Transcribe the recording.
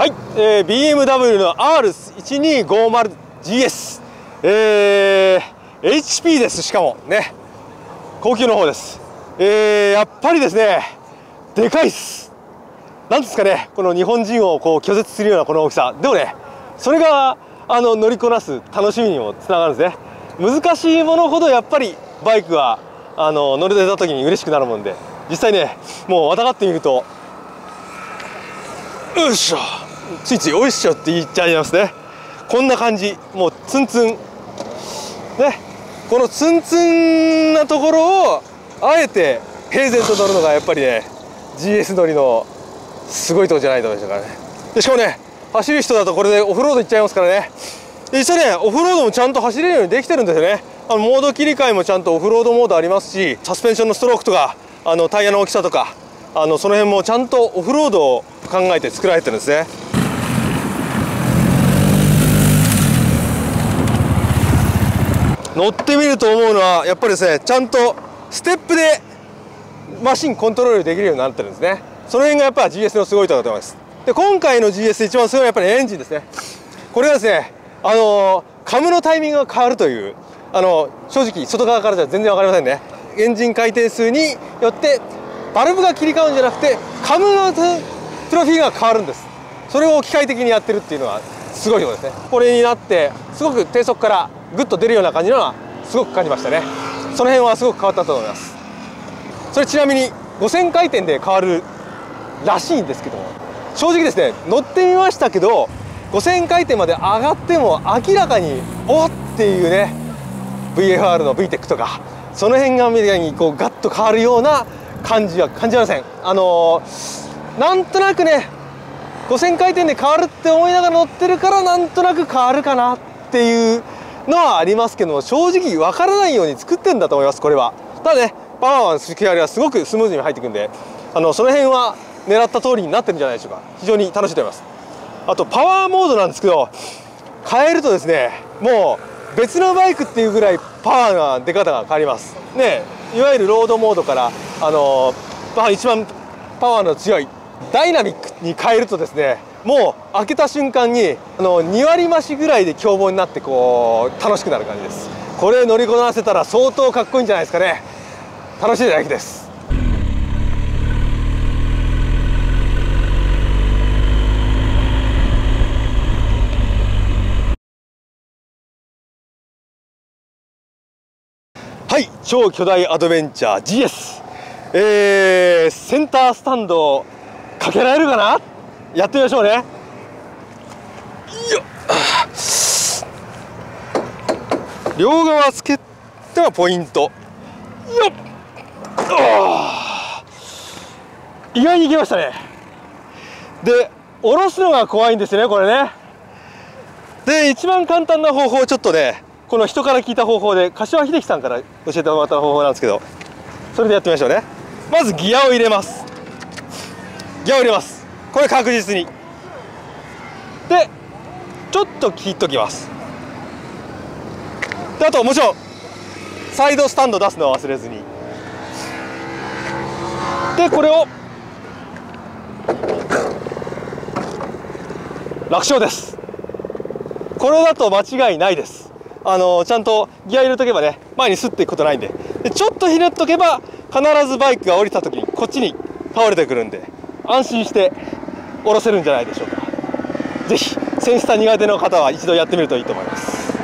はい。えー、BMW の R1250GS、えー、HP ですしかも。ね。高級の方です。えー、やっぱりですねでかいっす。なんですかねこの日本人をこう拒絶するようなこの大きさ。でもねそれがあの乗りこなす楽しみにもつながるんですね。難しいものほどやっぱりバイクはあの乗れた時に嬉しくなるもんで。実際ねもうまたがってみるとよいしょ。ついついおいっしょって言っちゃいますね。こんな感じ。もうツンツン。ね。このツンツンなところをあえて平然と乗るのがやっぱりね GS 乗りのすごいとこじゃないと思いましたからね。でしかもね走る人だとこれでオフロード行っちゃいますからね。実際ねオフロードもちゃんと走れるようにできてるんですよね。あのモード切り替えもちゃんとオフロードモードありますしサスペンションのストロークとかあのタイヤの大きさとかあのその辺もちゃんとオフロードを考えて作られてるんですね。乗ってみると思うのはやっぱりですねちゃんとステップでマシンコントロールできるようになってるんですね。その辺がやっぱ GS のすごいところだと思います。で今回の GS 一番すごいのはやっぱりエンジンですね。これがですねあのカムのタイミングが変わるというあの正直外側からじゃ全然分かりませんね。エンジン回転数によってバルブが切り替わるんじゃなくてカムのプロフィーが変わるんです。それを機械的にやってるっていうのはすごいところですね。これになってすごく低速からグッと出るような感じのはすごく感じましたね。その辺はすごく変わったと思います。それちなみに5000回転で変わるらしいんですけども正直ですね乗ってみましたけど5000回転まで上がっても明らかにおっていうね VFR の VTEC とかその辺がメディアにこうガッと変わるような感じは感じません。あのー、なんとなくね5000回転で変わるって思いながら乗ってるからなんとなく変わるかなっていうのはありますけども正直わからないように作ってんだと思いますこれは。ただねパワーの吹き上げはすごくスムーズに入っていくんであのその辺は狙った通りになってるんじゃないでしょうか。非常に楽しいと思います。あとパワーモードなんですけど変えるとですねもう別のバイクっていうぐらいパワーが出方が変わります。ねいわゆるロードモードからあのー一番パワーの強いダイナミックに変えるとですねもう開けた瞬間にあの2割増しぐらいで凶暴になってこう楽しくなる感じです。これ乗りこなせたら相当かっこいいんじゃないですかね。楽しいだけです。はい超巨大アドベンチャー GS えー、センタースタンドかけられるかな？やってみましょうね。よ両側つけてはポイント。よっ。意外にいけましたね。で下ろすのが怖いんですねこれね。で一番簡単な方法ちょっとねこの人から聞いた方法で柏秀樹さんから教えてもらった方法なんですけどそれでやってみましょうね。まずギアを入れます。ギアを入れます。これ確実に。でちょっと切っときます。であともちろんサイドスタンド出すのは忘れずに。でこれを楽勝です。これだと間違いないです。あのちゃんとギア入れとけばね前にスッていくことないんで。でちょっとひねっとけば必ずバイクが降りた時にこっちに倒れてくるんで安心して下ろせるんじゃないでしょうか。是非センスター苦手の方は一度やってみるといいと思います。